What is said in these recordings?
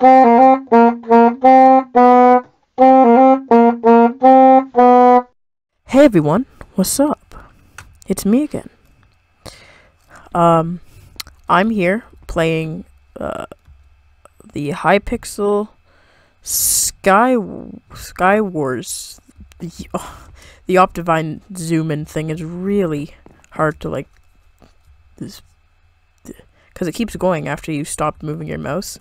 Hey everyone, what's up? It's me again. Um, I'm here playing uh, the Hypixel Sky Sky Wars. The, oh, the OptiFine zoom in thing is really hard to like this because it keeps going after you stop moving your mouse.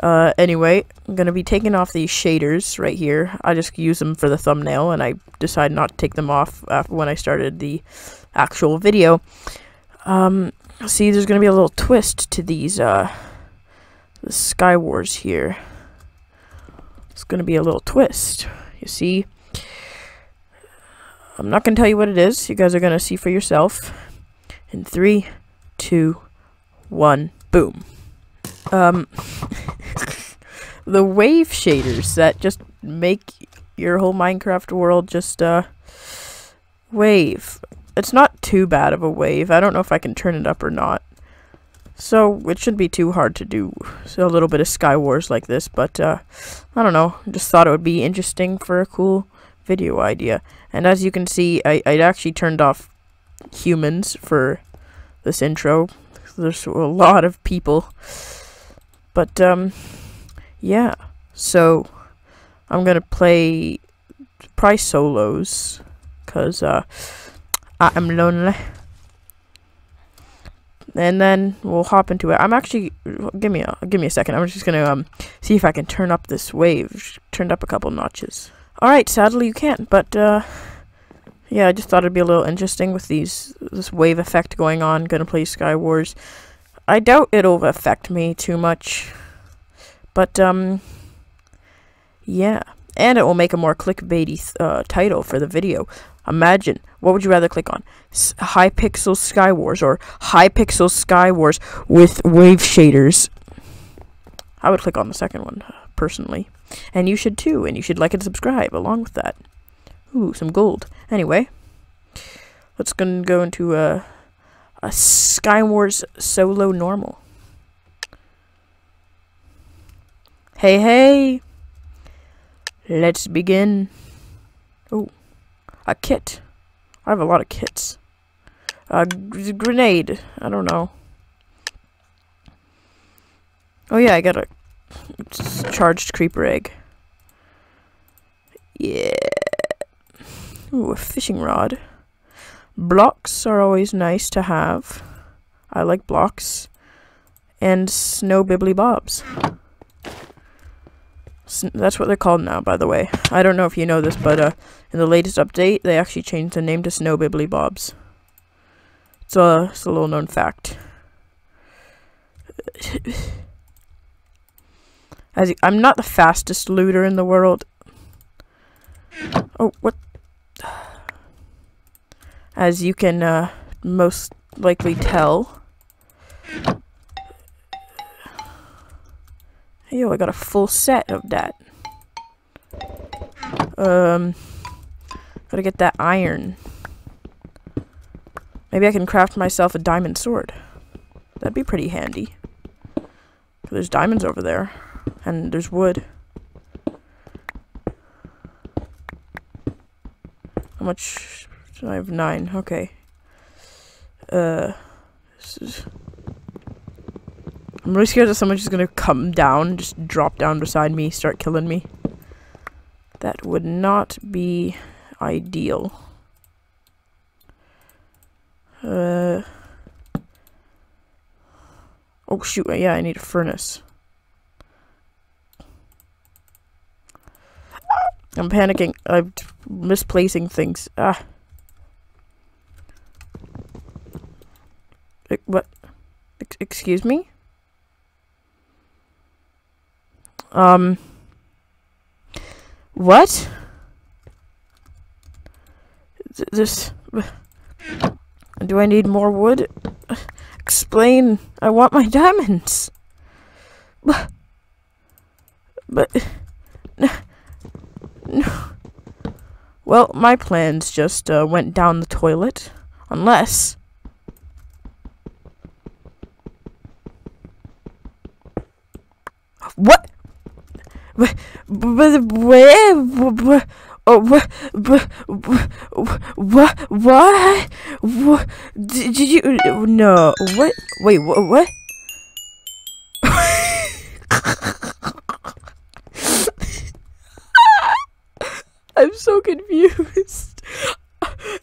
Uh, anyway, I'm gonna be taking off these shaders right here. I just use them for the thumbnail, and I decided not to take them off when I started the actual video. Um, see, there's gonna be a little twist to these, uh, the Sky Wars here. It's gonna be a little twist. You see? I'm not gonna tell you what it is. You guys are gonna see for yourself. In three, two, one, boom. Um, the wave shaders that just make your whole Minecraft world just, uh, wave. It's not too bad of a wave. I don't know if I can turn it up or not. So, it shouldn't be too hard to do so a little bit of Sky Wars like this, but, uh, I don't know. Just thought it would be interesting for a cool video idea. And as you can see, I, I actually turned off humans for this intro. There's a lot of people but, um, yeah. So, I'm gonna play price solos, because, uh, I'm lonely. And then we'll hop into it. I'm actually, give me a, give me a second. I'm just gonna, um, see if I can turn up this wave. Turned up a couple notches. Alright, sadly you can't, but, uh, yeah, I just thought it'd be a little interesting with these, this wave effect going on. Gonna play Sky Wars. I doubt it'll affect me too much. But, um, yeah. And it will make a more clickbaity uh, title for the video. Imagine, what would you rather click on? S Hypixel Sky Wars or Hypixel Sky Wars with wave shaders? I would click on the second one, personally. And you should too, and you should like and subscribe along with that. Ooh, some gold. Anyway, let's go into. Uh, a Skywars solo normal. Hey, hey! Let's begin. Oh, a kit. I have a lot of kits. A grenade. I don't know. Oh yeah, I got a charged creeper egg. Yeah. Ooh, a fishing rod. Blocks are always nice to have. I like blocks. And snow bibbly bobs. that's what they're called now, by the way. I don't know if you know this, but uh, in the latest update, they actually changed the name to Snow Bibbly Bobs. It's a, it's a little known fact. As I'm not the fastest looter in the world. Oh, what? As you can uh, most likely tell. Yo, I got a full set of that. Um, gotta get that iron. Maybe I can craft myself a diamond sword. That'd be pretty handy. There's diamonds over there. And there's wood. How much I have nine. Okay. Uh, is, I'm really scared that someone's just gonna come down, just drop down beside me, start killing me. That would not be ideal. Uh. Oh shoot! Yeah, I need a furnace. I'm panicking. I'm misplacing things. Ah. What? Excuse me? Um. What? This. Do I need more wood? Explain. I want my diamonds. But. But. No. Well, my plans just uh, went down the toilet. Unless. What? Where? Oh, what? What? What? What? Did you? No. What? Wait. What? What? I'm so confused.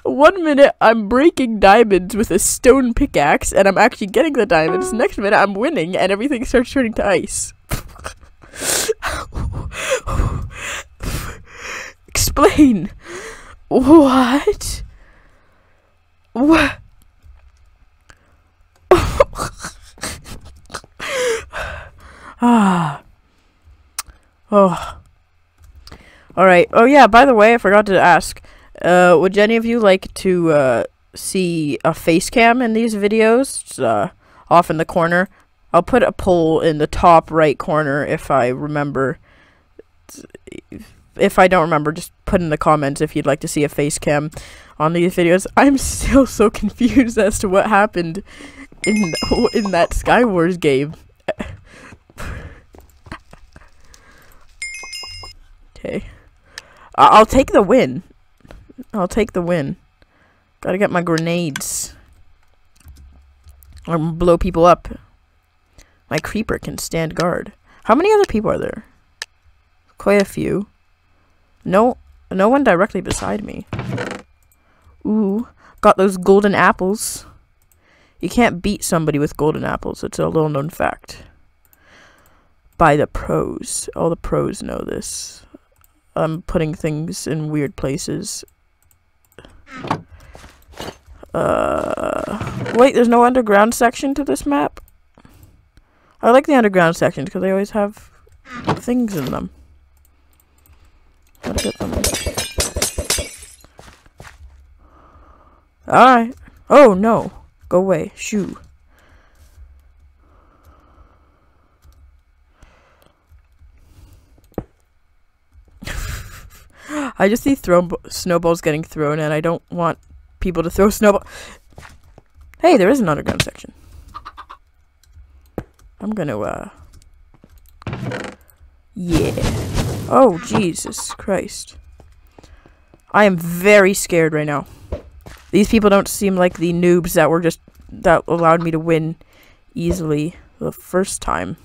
One minute I'm breaking diamonds with a stone pickaxe and I'm actually getting the diamonds. Next minute I'm winning and everything starts turning to ice. Explain. What? What? ah. Oh. Alright. Oh yeah, by the way, I forgot to ask. Uh, would any of you like to, uh, see a face cam in these videos? uh, off in the corner. I'll put a poll in the top right corner if I remember. If I don't remember, just put in the comments if you'd like to see a face cam on these videos. I'm still so confused as to what happened in in that Skywars game. okay. I'll take the win. I'll take the win. Gotta get my grenades. Or blow people up. My creeper can stand guard. How many other people are there? Quite a few. No, no one directly beside me. Ooh, got those golden apples. You can't beat somebody with golden apples. It's a little known fact. By the pros. All the pros know this. I'm putting things in weird places. Uh, wait, there's no underground section to this map? I like the underground sections because they always have things in them. Gotta get them. Alright. Oh, no. Go away. Shoo. I just see throw snowballs getting thrown, and I don't want people to throw snowballs. Hey, there is an underground section. I'm gonna, uh... Yeah. Oh, Jesus Christ. I am very scared right now. These people don't seem like the noobs that were just... That allowed me to win easily the first time.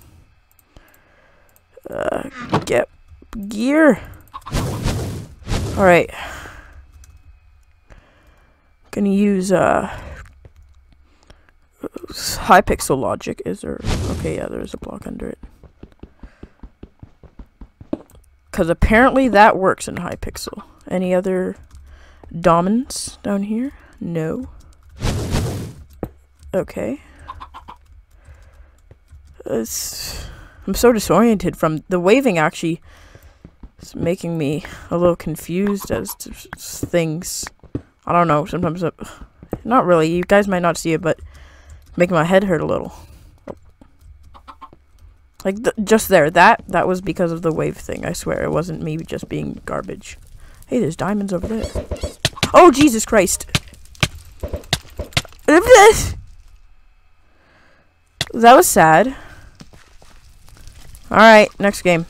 Uh, get gear. Alright. Gonna use, uh, Hypixel logic. Is there? Okay, yeah, there's a block under it. Because apparently that works in Hypixel. Any other dominance down here? No. Okay. It's, I'm so disoriented from the waving actually it's making me a little confused as to things. I don't know. Sometimes, uh, not really. You guys might not see it, but making my head hurt a little. Like just there, that that was because of the wave thing. I swear, it wasn't me just being garbage. Hey, there's diamonds over there. Oh Jesus Christ! That was sad. All right, next game.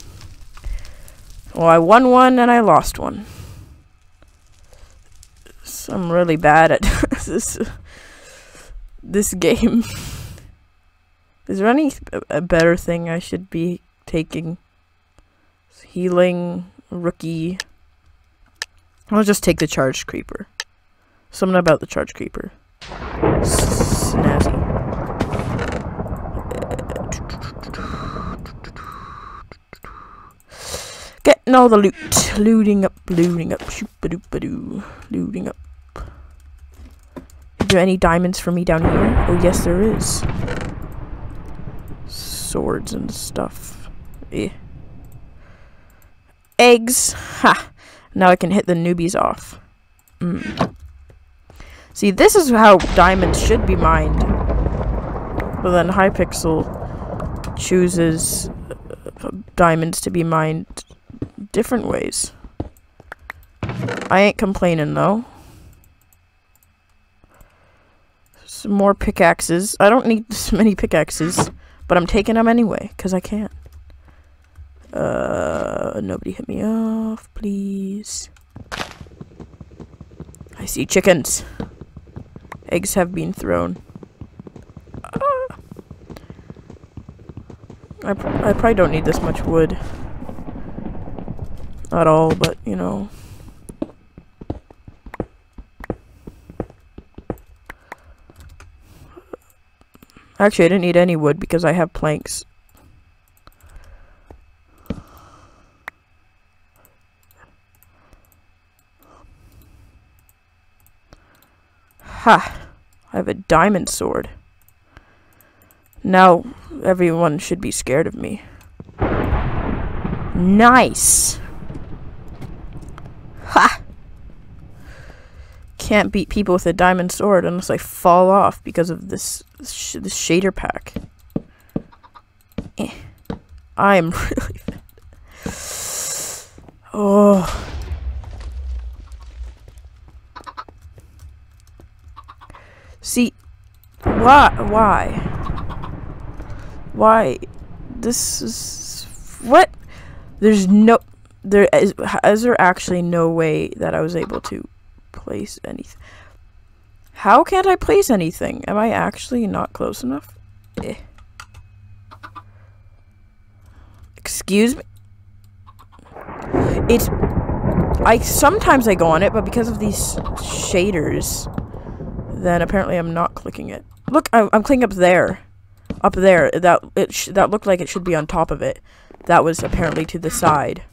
Well, I won one and I lost one. So I'm really bad at this this game. Is there any a better thing I should be taking? Healing, rookie. I'll just take the charge creeper. Something about the charge creeper. Snazzy. Getting all the loot. Looting up, looting up, shoop-a-doop-a-doo. Looting up. There any diamonds for me down here? Oh, yes, there is. Swords and stuff. Eh. Eggs. Ha! Now I can hit the newbies off. Mm. See, this is how diamonds should be mined. But then Hypixel chooses uh, diamonds to be mined different ways. I ain't complaining though. More pickaxes. I don't need so many pickaxes, but I'm taking them anyway, because I can't. Uh, nobody hit me off, please. I see chickens. Eggs have been thrown. Ah. I, pr I probably don't need this much wood. At all, but, you know. Actually, I didn't need any wood because I have planks. Ha! I have a diamond sword. Now, everyone should be scared of me. Nice! Ha! Can't beat people with a diamond sword unless I fall off because of this, sh this shader pack. Eh. I'm really... Oh... See, why? Why? Why? This is what? There's no. There is. Is there actually no way that I was able to place anything? How can't I place anything? Am I actually not close enough? Eh. Excuse me. It's. I sometimes I go on it, but because of these shaders then apparently I'm not clicking it. Look, I'm, I'm clicking up there. Up there. That it that looked like it should be on top of it. That was apparently to the side.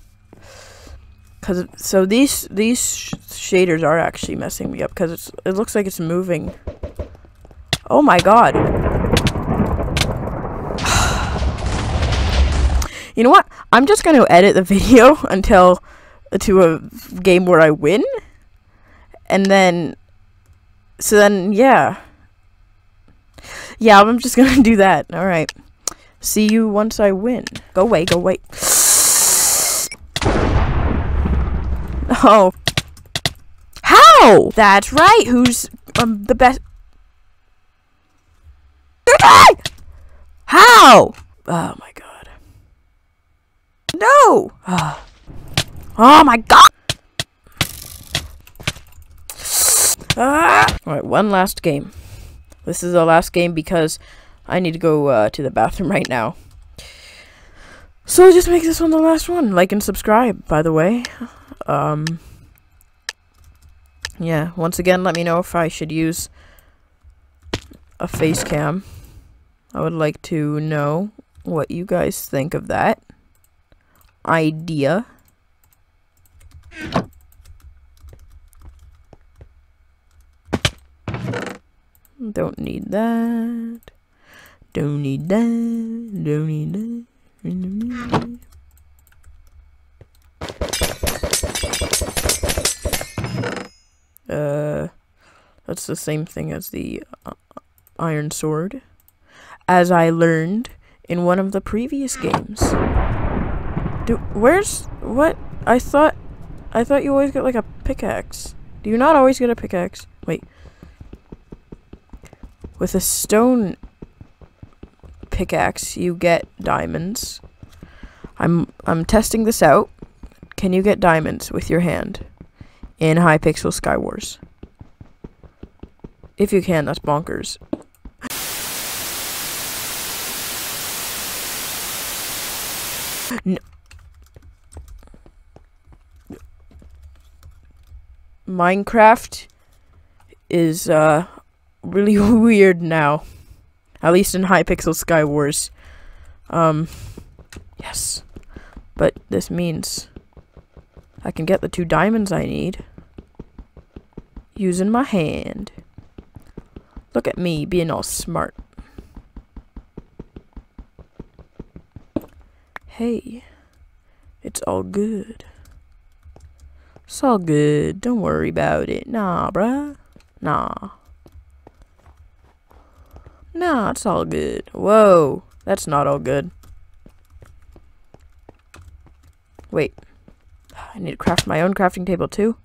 Cause so these these sh shaders are actually messing me up because it's it looks like it's moving. Oh my god. you know what? I'm just going to edit the video until to a game where I win. And then so then, yeah. Yeah, I'm just gonna do that. Alright. See you once I win. Go away, go away. Oh. How? That's right. Who's um, the best? How? Oh my god. No! Oh my god! Ah! Alright, one last game. This is the last game because I need to go uh, to the bathroom right now. So just make this one the last one. Like and subscribe, by the way. Um, yeah, once again, let me know if I should use a face cam. I would like to know what you guys think of that idea. Don't need that. Don't need that. Don't need that. Don't need that. Uh, that's the same thing as the uh, iron sword, as I learned in one of the previous games. Do where's what? I thought, I thought you always get like a pickaxe. Do you not always get a pickaxe? Wait. With a stone pickaxe, you get diamonds. I'm I'm testing this out. Can you get diamonds with your hand in Hypixel Skywars? If you can, that's bonkers. No. Minecraft is uh really weird now. At least in Hypixel Skywars. Um, yes. But this means I can get the two diamonds I need using my hand. Look at me being all smart. Hey, it's all good. It's all good. Don't worry about it. Nah, bruh. Nah. Nah, it's all good. Whoa, that's not all good. Wait. I need to craft my own crafting table too.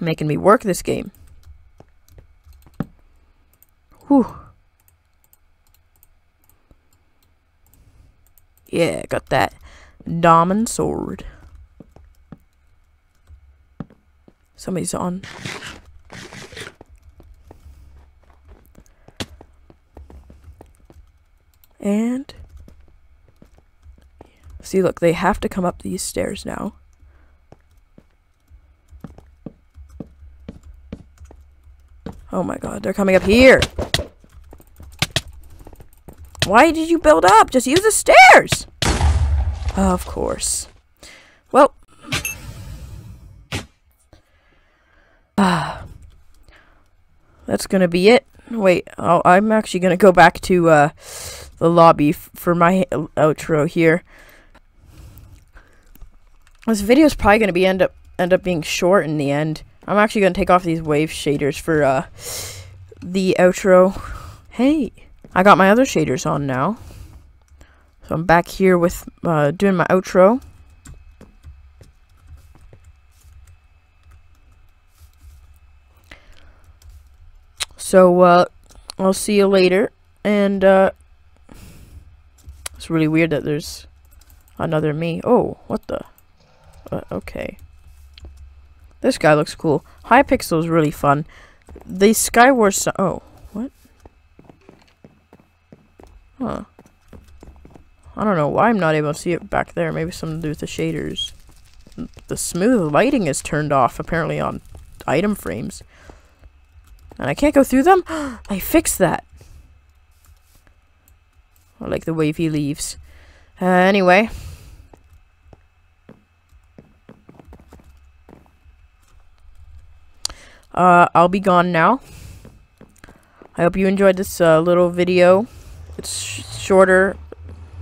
Making me work this game. Whew. Yeah, got that. diamond sword. Somebody's on. And see, look, they have to come up these stairs now. Oh my god, they're coming up here. Why did you build up? Just use the stairs. Of course. Well. Ah. That's gonna be it. Wait, oh, I'm actually gonna go back to uh, the lobby for my outro here. This video is probably gonna be end up end up being short in the end. I'm actually going to take off these wave shaders for uh, the outro. Hey, I got my other shaders on now. So I'm back here with uh, doing my outro. So, uh, I'll see you later. And, uh, it's really weird that there's another me. Oh, what the? Uh, okay. This guy looks cool. Hypixel is really fun. The Skywars... Oh, what? Huh. I don't know why I'm not able to see it back there. Maybe something to do with the shaders. The smooth lighting is turned off, apparently, on item frames. And I can't go through them? I fixed that. I like the wavy leaves. Uh, anyway... Uh, I'll be gone now. I hope you enjoyed this uh, little video. It's sh shorter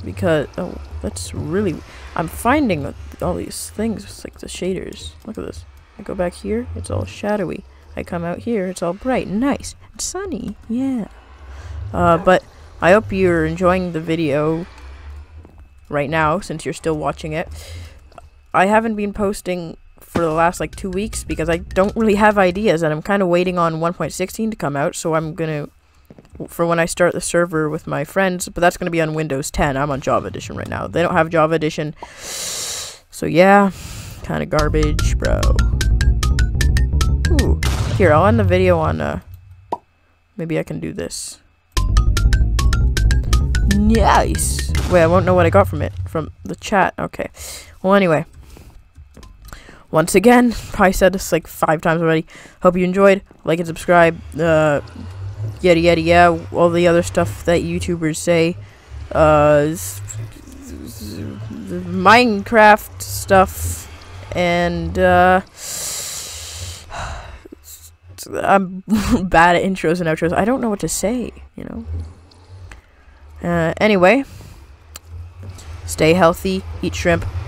because oh, that's really. I'm finding all these things it's like the shaders. Look at this. I go back here, it's all shadowy. I come out here, it's all bright and nice and sunny. Yeah. Uh, but I hope you're enjoying the video right now since you're still watching it. I haven't been posting for the last like two weeks because I don't really have ideas and I'm kind of waiting on 1.16 to come out so I'm gonna for when I start the server with my friends but that's gonna be on Windows 10 I'm on Java Edition right now. They don't have Java Edition. So yeah kind of garbage bro. Ooh. here I'll end the video on uh maybe I can do this. Nice! Wait I won't know what I got from it from the chat. Okay. Well anyway once again, probably said this like five times already. Hope you enjoyed. Like and subscribe. Uh, yada yada yeah. All the other stuff that YouTubers say. Uh, Minecraft stuff. And, uh, I'm bad at intros and outros. I don't know what to say, you know. Uh, anyway, stay healthy, eat shrimp, bye.